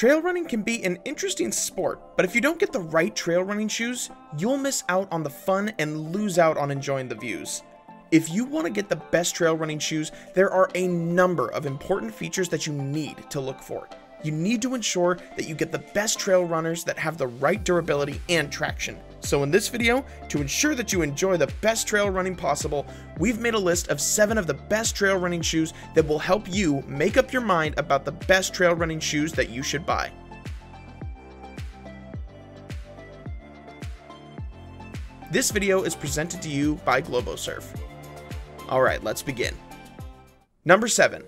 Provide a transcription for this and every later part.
Trail running can be an interesting sport, but if you don't get the right trail running shoes, you'll miss out on the fun and lose out on enjoying the views. If you want to get the best trail running shoes, there are a number of important features that you need to look for. You need to ensure that you get the best trail runners that have the right durability and traction. So in this video, to ensure that you enjoy the best trail running possible, we've made a list of 7 of the best trail running shoes that will help you make up your mind about the best trail running shoes that you should buy. This video is presented to you by Globosurf. Alright, let's begin. Number 7.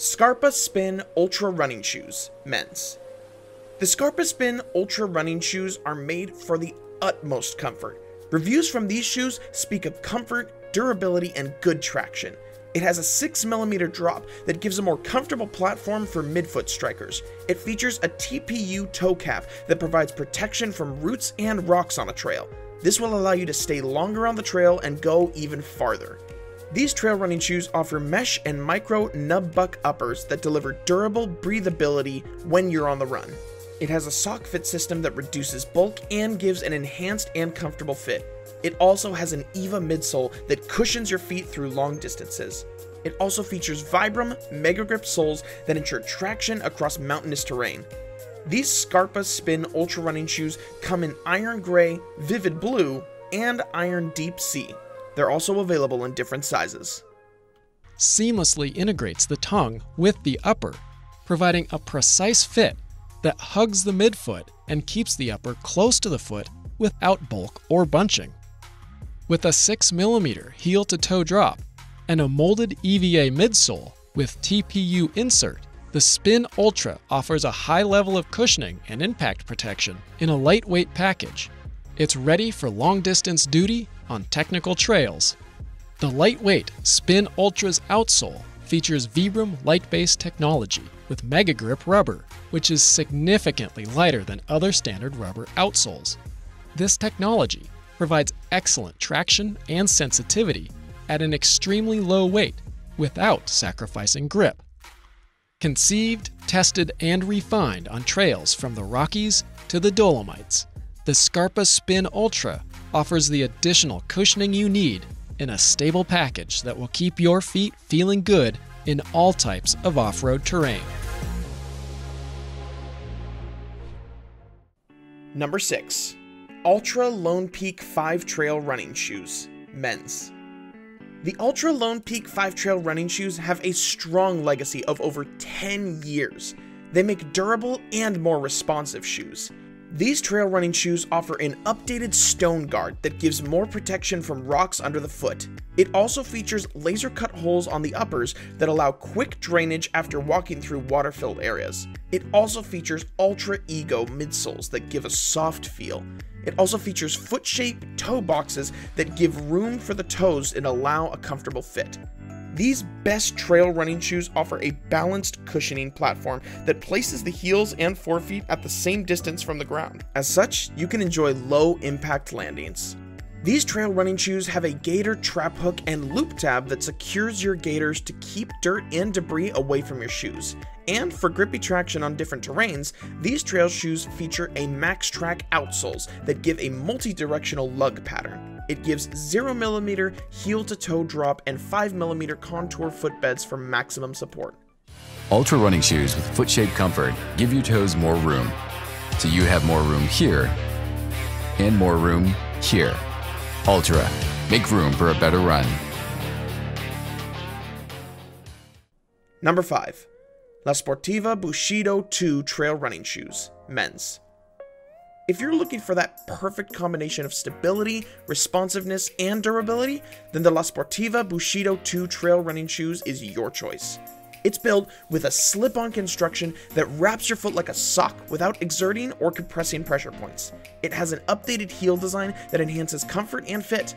Scarpa Spin Ultra Running Shoes, Men's. The Scarpa Spin Ultra Running Shoes are made for the utmost comfort. Reviews from these shoes speak of comfort, durability, and good traction. It has a 6mm drop that gives a more comfortable platform for midfoot strikers. It features a TPU toe cap that provides protection from roots and rocks on a trail. This will allow you to stay longer on the trail and go even farther. These trail running shoes offer mesh and micro nubuck uppers that deliver durable breathability when you're on the run. It has a sock fit system that reduces bulk and gives an enhanced and comfortable fit. It also has an EVA midsole that cushions your feet through long distances. It also features Vibram Mega Grip soles that ensure traction across mountainous terrain. These Scarpa Spin Ultra Running shoes come in iron gray, vivid blue, and iron deep sea. They're also available in different sizes. Seamlessly integrates the tongue with the upper, providing a precise fit that hugs the midfoot and keeps the upper close to the foot without bulk or bunching. With a 6mm heel to toe drop and a molded EVA midsole with TPU insert, the Spin Ultra offers a high level of cushioning and impact protection in a lightweight package. It's ready for long distance duty on technical trails. The lightweight Spin Ultra's outsole features Vibram LiteBase technology with Mega Grip rubber, which is significantly lighter than other standard rubber outsoles. This technology provides excellent traction and sensitivity at an extremely low weight without sacrificing grip. Conceived, tested, and refined on trails from the Rockies to the Dolomites, the Scarpa Spin Ultra offers the additional cushioning you need in a stable package that will keep your feet feeling good in all types of off road terrain. Number 6. Altra Lone Peak 5 Trail Running Shoes, Men's. The Altra Lone Peak 5 Trail running shoes have a strong legacy of over 10 years. They make durable and more responsive shoes. These trail running shoes offer an updated stone guard that gives more protection from rocks under the foot. It also features laser cut holes on the uppers that allow quick drainage after walking through water filled areas. It also features Altra Ego midsoles that give a soft feel. It also features foot shaped toe boxes that give room for the toes and allow a comfortable fit. These best trail running shoes offer a balanced cushioning platform that places the heels and forefeet at the same distance from the ground. As such, you can enjoy low impact landings. These trail running shoes have a GaiterTrap hook and loop tab that secures your gaiters to keep dirt and debris away from your shoes. And for grippy traction on different terrains, these trail shoes feature a MaxTrack outsoles that give a multi-directional lug pattern. It gives 0mm heel to toe drop and 5mm contour footbeds for maximum support. Altra running shoes with foot-shaped comfort give your toes more room. So you have more room here and more room here. Altra, make room for a better run. Number 5. La Sportiva Bushido 2 Trail Running Shoes, Men's. If you're looking for that perfect combination of stability, responsiveness, and durability, then the La Sportiva Bushido 2 Trail Running Shoes is your choice. It's built with a slip-on construction that wraps your foot like a sock without exerting or compressing pressure points. It has an updated heel design that enhances comfort and fit.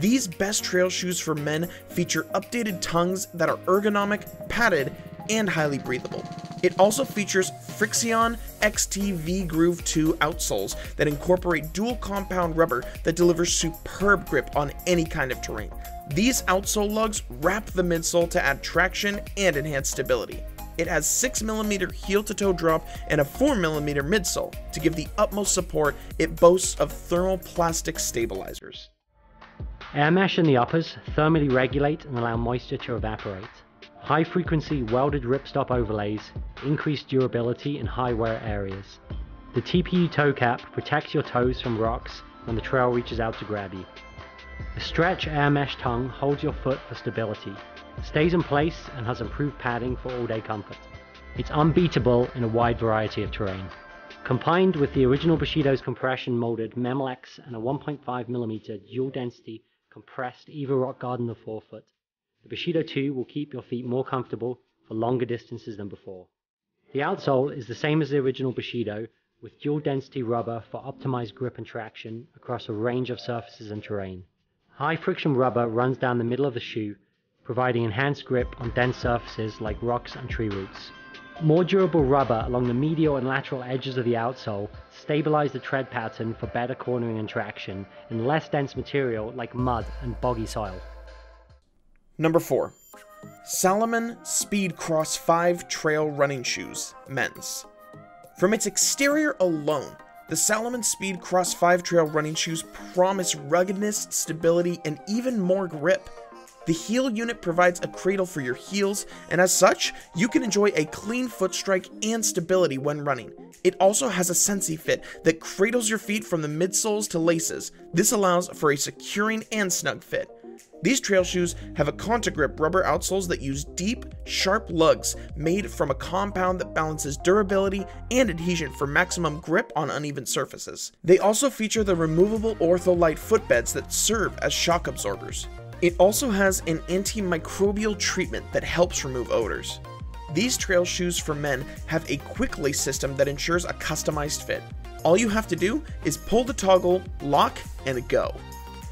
These best trail shoes for men feature updated tongues that are ergonomic, padded, and highly breathable. It also features Frixion XT Groove 2 outsoles that incorporate dual compound rubber that delivers superb grip on any kind of terrain. These outsole lugs wrap the midsole to add traction and enhance stability. It has 6mm heel to toe drop and a 4mm midsole. To give the utmost support, it boasts of thermoplastic stabilizers. Air mesh in the uppers thermally regulate and allow moisture to evaporate. High frequency welded ripstop overlays increase durability in high wear areas. The TPU toe cap protects your toes from rocks when the trail reaches out to grab you. The stretch air mesh tongue holds your foot for stability, stays in place and has improved padding for all day comfort. It's unbeatable in a wide variety of terrain. Combined with the original Bushido's compression molded Memlex and a 1.5mm dual density compressed Eva Rock Gardener forefoot, the Bushido 2 will keep your feet more comfortable for longer distances than before. The outsole is the same as the original Bushido with dual density rubber for optimized grip and traction across a range of surfaces and terrain. High friction rubber runs down the middle of the shoe, providing enhanced grip on dense surfaces like rocks and tree roots. More durable rubber along the medial and lateral edges of the outsole stabilize the tread pattern for better cornering and traction in less dense material like mud and boggy soil. Number 4. Salomon Speed Cross 5 Trail Running Shoes, Men's. From its exterior alone, the Salomon Speed Cross 5 trail running shoes promise ruggedness, stability, and even more grip. The heel unit provides a cradle for your heels, and as such, you can enjoy a clean foot strike and stability when running. It also has a Sensi fit that cradles your feet from the midsoles to laces. This allows for a securing and snug fit. These trail shoes have a Contagrip rubber outsoles that use deep, sharp lugs made from a compound that balances durability and adhesion for maximum grip on uneven surfaces. They also feature the removable Ortholite footbeds that serve as shock absorbers. It also has an antimicrobial treatment that helps remove odors. These trail shoes for men have a quick lace system that ensures a customized fit. All you have to do is pull the toggle, lock, and go.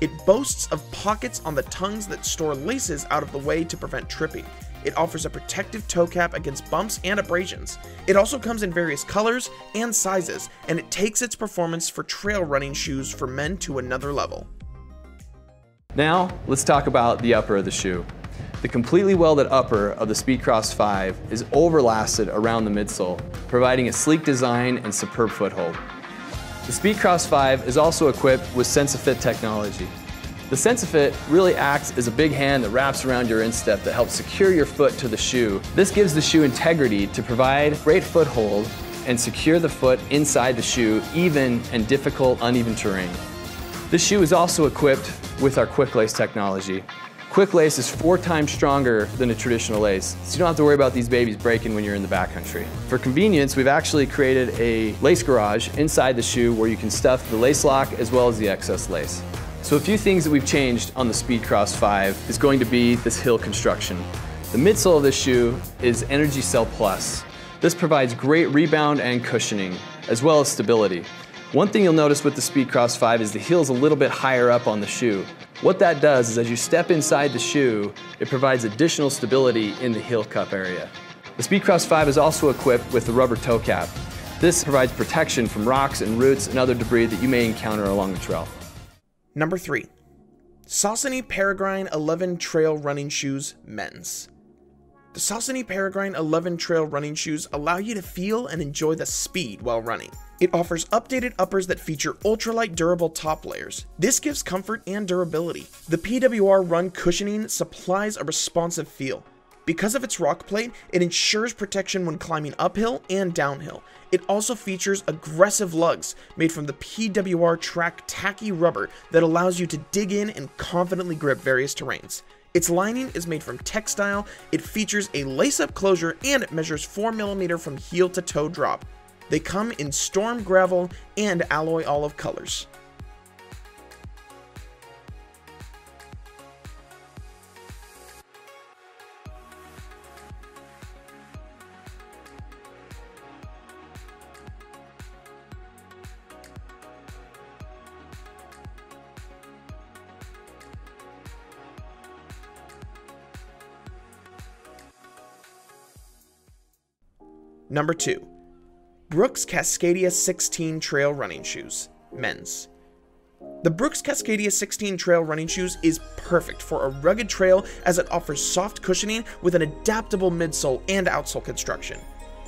It boasts of pockets on the tongues that store laces out of the way to prevent tripping. It offers a protective toe cap against bumps and abrasions. It also comes in various colors and sizes, and it takes its performance for trail running shoes for men to another level. Now, let's talk about the upper of the shoe. The completely welded upper of the Speedcross 5 is overlasted around the midsole, providing a sleek design and superb foothold. The Speedcross 5 is also equipped with SensiFit technology. The SensiFit really acts as a big hand that wraps around your instep that helps secure your foot to the shoe. This gives the shoe integrity to provide great foothold and secure the foot inside the shoe even in difficult, uneven terrain. This shoe is also equipped with our Quick Lace technology. Quick Lace is four times stronger than a traditional lace, so you don't have to worry about these babies breaking when you're in the backcountry. For convenience, we've actually created a lace garage inside the shoe where you can stuff the lace lock as well as the excess lace. So a few things that we've changed on the Speedcross 5 is going to be this heel construction. The midsole of this shoe is Energy Cell Plus. This provides great rebound and cushioning, as well as stability. One thing you'll notice with the Speedcross 5 is the heel is a little bit higher up on the shoe. What that does is as you step inside the shoe, it provides additional stability in the heel cup area. The Speedcross 5 is also equipped with the rubber toe cap. This provides protection from rocks and roots and other debris that you may encounter along the trail. Number 3. Saucony Peregrine 11 Trail Running Shoes Men's. The Saucony Peregrine 11 trail running shoes allow you to feel and enjoy the speed while running. It offers updated uppers that feature ultralight durable top layers. This gives comfort and durability. The PWR Run cushioning supplies a responsive feel. Because of its rock plate, it ensures protection when climbing uphill and downhill. It also features aggressive lugs made from the PWR Track tacky rubber that allows you to dig in and confidently grip various terrains. Its lining is made from textile, it features a lace-up closure, and it measures 4mm from heel to toe drop. They come in storm gravel and alloy olive colors. Number 2. Brooks Cascadia 16 Trail Running Shoes, Men's. The Brooks Cascadia 16 trail running shoes is perfect for a rugged trail as it offers soft cushioning with an adaptable midsole and outsole construction.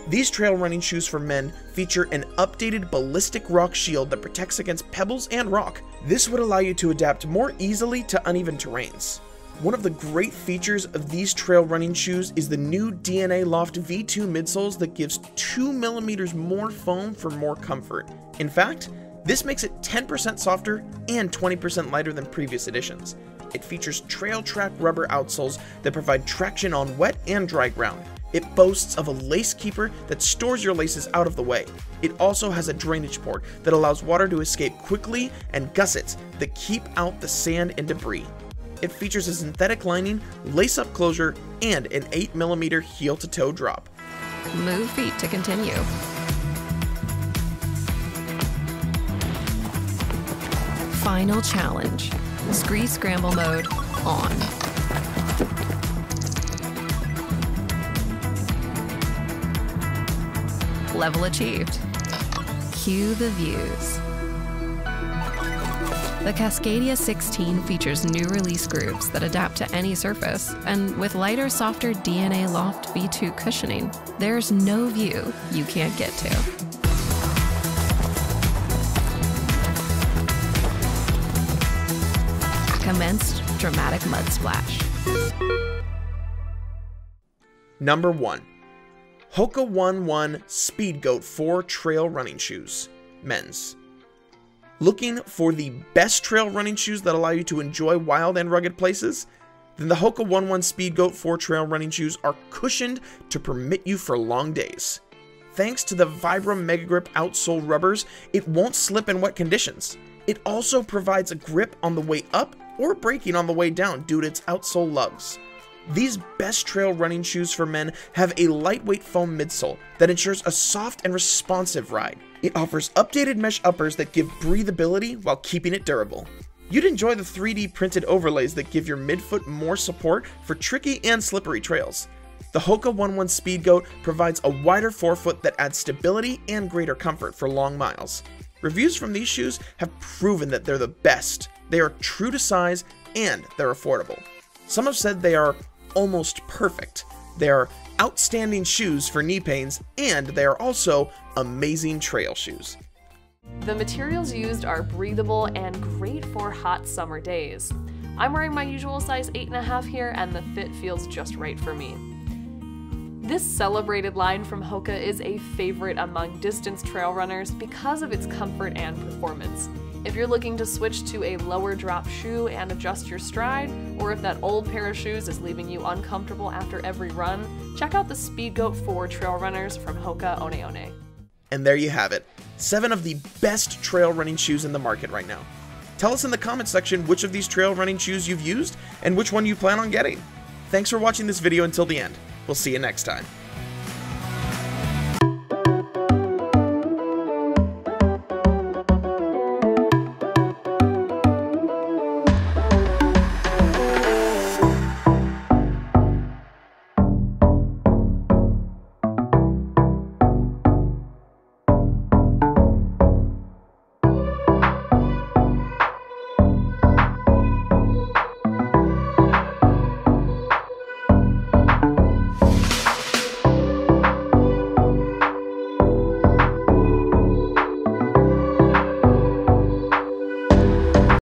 These trail running shoes for men feature an updated ballistic rock shield that protects against pebbles and rock. This would allow you to adapt more easily to uneven terrains. One of the great features of these trail running shoes is the new DNA Loft V2 midsoles that gives 2mm more foam for more comfort. In fact, this makes it 10% softer and 20% lighter than previous editions. It features TrailTack rubber outsoles that provide traction on wet and dry ground. It boasts of a lace keeper that stores your laces out of the way. It also has a drainage port that allows water to escape quickly and gussets that keep out the sand and debris. It features a synthetic lining, lace-up closure, and an 8mm heel-to-toe drop. Move feet to continue. Final challenge. Scree scramble mode on. Level achieved. Cue the views. The Cascadia 16 features new release grooves that adapt to any surface, and with lighter, softer DNA Loft V2 cushioning, there's no view you can't get to. Commenced dramatic mud splash. Number 1. Hoka One One Speed Goat 4 Trail Running Shoes, Men's. Looking for the best trail running shoes that allow you to enjoy wild and rugged places? Then the Hoka One One Speed Goat 4 trail running shoes are cushioned to permit you for long days. Thanks to the Vibram Mega Grip outsole rubbers, it won't slip in wet conditions. It also provides a grip on the way up or braking on the way down due to its outsole lugs. These best trail running shoes for men have a lightweight foam midsole that ensures a soft and responsive ride. It offers updated mesh uppers that give breathability while keeping it durable. You'd enjoy the 3D printed overlays that give your midfoot more support for tricky and slippery trails. The Hoka One One Speed Goat provides a wider forefoot that adds stability and greater comfort for long miles. Reviews from these shoes have proven that they're the best. They are true to size and they're affordable. Some have said they are almost perfect. They are outstanding shoes for knee pains and they are also amazing trail shoes. The materials used are breathable and great for hot summer days. I'm wearing my usual size 8.5 here and the fit feels just right for me. This celebrated line from Hoka is a favorite among distance trail runners because of its comfort and performance. If you're looking to switch to a lower drop shoe and adjust your stride, or if that old pair of shoes is leaving you uncomfortable after every run, check out the Speedgoat 4 trail runners from Hoka One One. And there you have it. Seven of the best trail running shoes in the market right now. Tell us in the comments section which of these trail running shoes you've used and which one you plan on getting. Thanks for watching this video until the end. We'll see you next time.